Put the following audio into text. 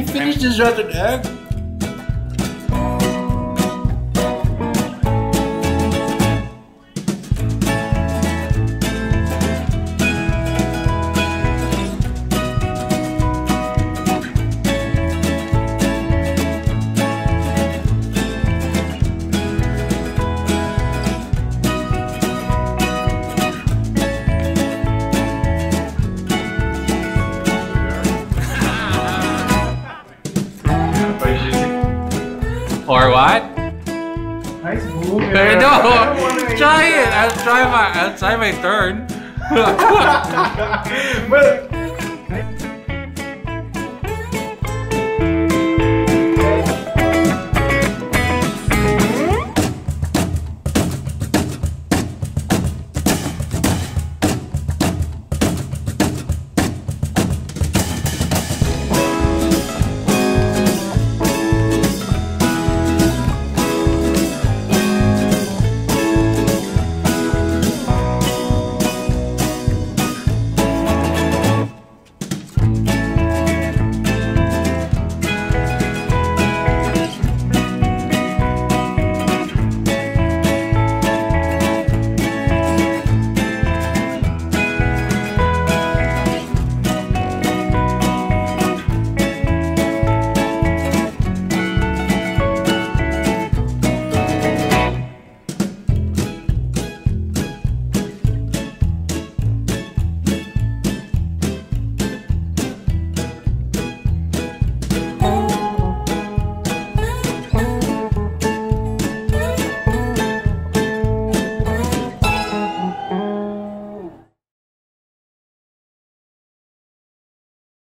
Diferente de Jordan Ever, é, Or what? Nice move. Know. Try it. I'll try my. I'll try my turn. but